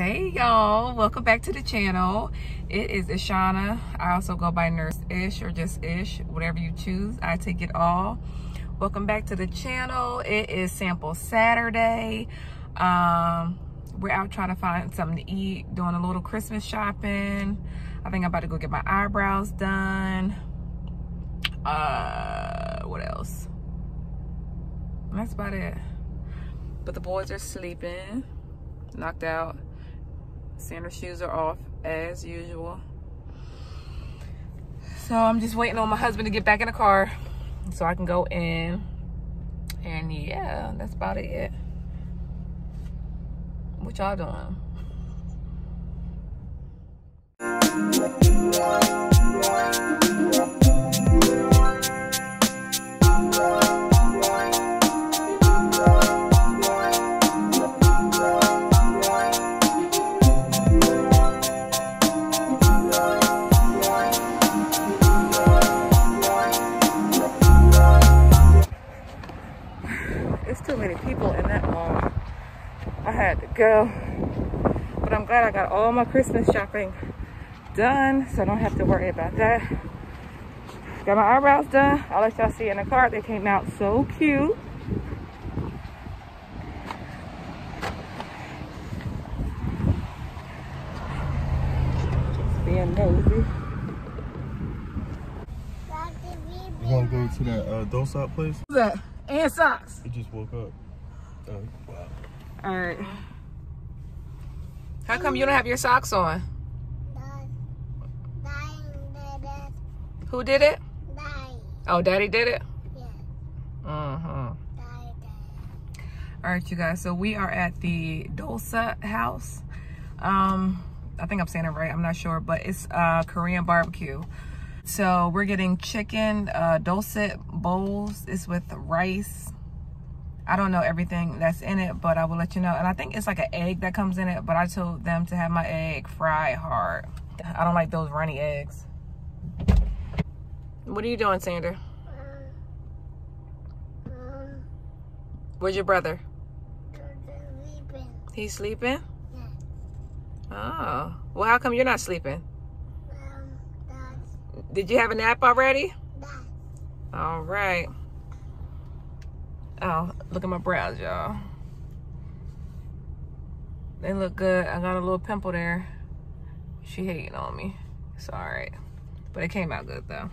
Hey y'all, welcome back to the channel. It is Ishana. I also go by Nurse Ish or just Ish, whatever you choose. I take it all. Welcome back to the channel. It is Sample Saturday. Um, we're out trying to find something to eat, doing a little Christmas shopping. I think I'm about to go get my eyebrows done. Uh, what else? That's about it. But the boys are sleeping, knocked out. Sandra's shoes are off as usual. So I'm just waiting on my husband to get back in the car so I can go in. And yeah, that's about it. What y'all doing? It's people in that mall. I had to go. But I'm glad I got all my Christmas shopping done, so I don't have to worry about that. Got my eyebrows done. I'll let y'all see in the car. They came out so cute. Just being nosy. You want to go to that uh, Dosop place? Who's that? And socks. He just woke up. Wow. All right. How come you don't have your socks on? Who did it? Oh, daddy did it? Uh-huh. All right, you guys. So we are at the Dolsot house. Um, I think I'm saying it right. I'm not sure, but it's uh, Korean barbecue. So we're getting chicken uh, dolsot bowls. It's with rice. I don't know everything that's in it, but I will let you know. And I think it's like an egg that comes in it, but I told them to have my egg fried hard. I don't like those runny eggs. What are you doing, Sander? Where's your brother? He's sleeping? Oh. Well, how come you're not sleeping? Did you have a nap already? All right. Oh, look at my brows, y'all. They look good. I got a little pimple there. She hating on me. It's all right. But it came out good, though.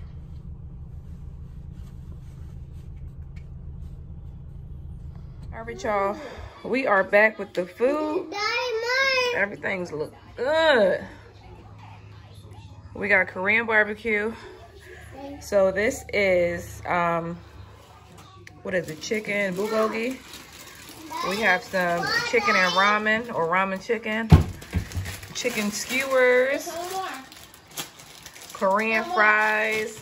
All right, y'all. We are back with the food. Everything's look good. We got Korean barbecue. So this is, um, what is it, chicken bulgogi. We have some chicken and ramen or ramen chicken. Chicken skewers. Korean fries.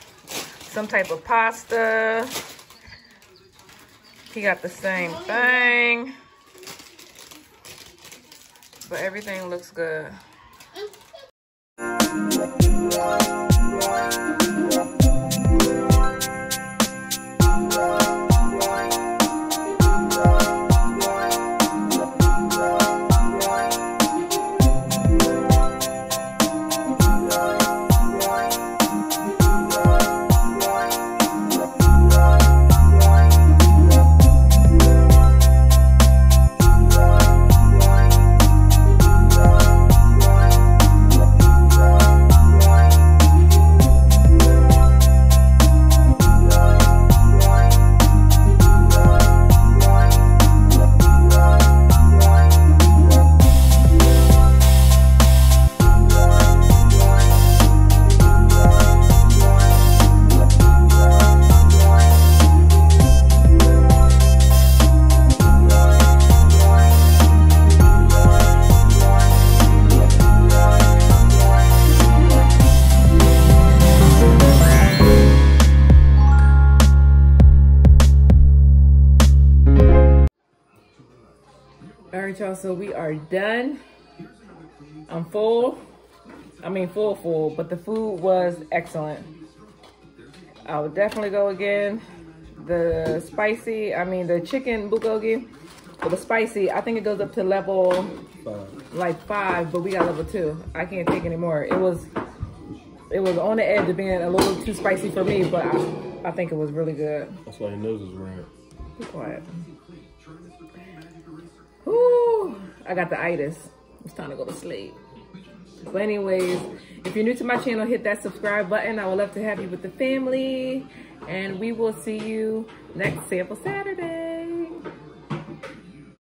Some type of pasta. He got the same thing. But everything looks good. Right, y'all, so we are done. I'm full. I mean, full, full, but the food was excellent. I would definitely go again. The spicy, I mean, the chicken bulgogi For the spicy, I think it goes up to level Five. like five, but we got level two. I can't take anymore. It was it was on the edge of being a little too spicy for me, but I, I think it was really good. That's why your nose is red. Be quiet. Ooh, I got the itis. It's time to go to sleep. But anyways, if you're new to my channel, hit that subscribe button. I would love to have you with the family. And we will see you next Sample Saturday.